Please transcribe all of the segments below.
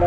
美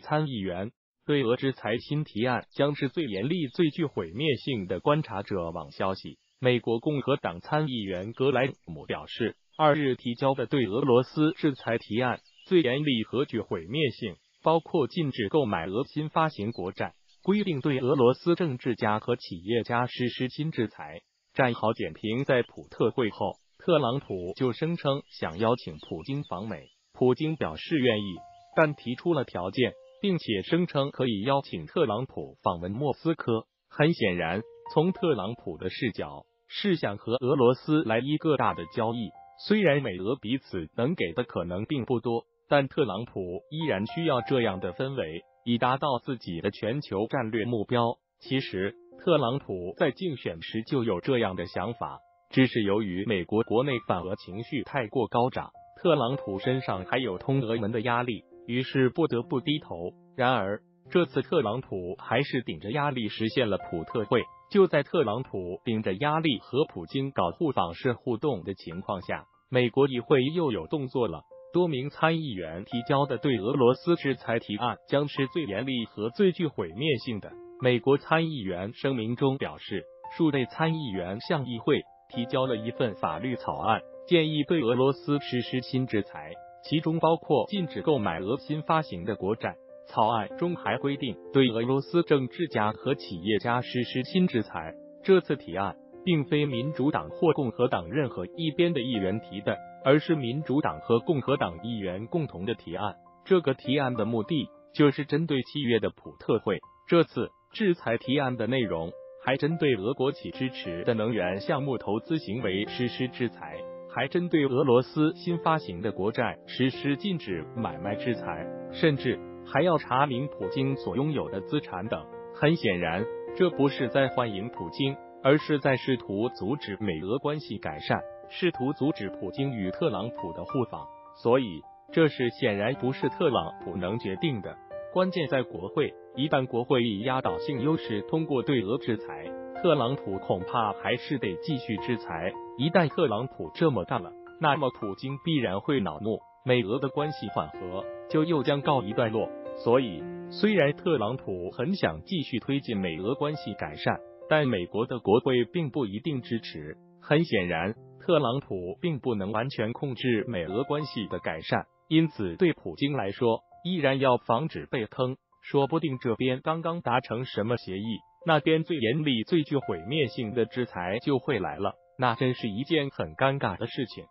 参议员对俄制裁新提案将是最严厉、最具毁灭性的。观察者网消息，美国共和党参议员格莱姆表示，二日提交的对俄罗斯制裁提案最严厉和具毁灭性，包括禁止购买俄新发行国债，规定对俄罗斯政治家和企业家实施新制裁。战壕点评在普特会后，特朗普就声称想邀请普京访美，普京表示愿意。但提出了条件，并且声称可以邀请特朗普访问莫斯科。很显然，从特朗普的视角，是想和俄罗斯来一个大的交易。虽然美俄彼此能给的可能并不多，但特朗普依然需要这样的氛围，以达到自己的全球战略目标。其实，特朗普在竞选时就有这样的想法，只是由于美国国内反俄情绪太过高涨，特朗普身上还有通俄门的压力。于是不得不低头。然而这次特朗普还是顶着压力实现了普特会。就在特朗普顶着压力和普京搞互访式互动的情况下，美国议会又有动作了。多名参议员提交的对俄罗斯制裁提案将是最严厉和最具毁灭性的。美国参议员声明中表示，数位参议员向议会提交了一份法律草案，建议对俄罗斯实施新制裁。其中包括禁止购买俄新发行的国债。草案中还规定对俄罗斯政治家和企业家实施新制裁。这次提案并非民主党或共和党任何一边的议员提的，而是民主党和共和党议员共同的提案。这个提案的目的就是针对七月的普特会。这次制裁提案的内容还针对俄国企支持的能源项目投资行为实施制裁。还针对俄罗斯新发行的国债实施禁止买卖制裁，甚至还要查明普京所拥有的资产等。很显然，这不是在欢迎普京，而是在试图阻止美俄关系改善，试图阻止普京与特朗普的互访。所以，这是显然不是特朗普能决定的。关键在国会，一旦国会以压倒性优势通过对俄制裁。特朗普恐怕还是得继续制裁。一旦特朗普这么干了，那么普京必然会恼怒，美俄的关系缓和就又将告一段落。所以，虽然特朗普很想继续推进美俄关系改善，在美国的国会并不一定支持。很显然，特朗普并不能完全控制美俄关系的改善，因此对普京来说，依然要防止被坑。说不定这边刚刚达成什么协议。那边最严厉、最具毁灭性的制裁就会来了，那真是一件很尴尬的事情。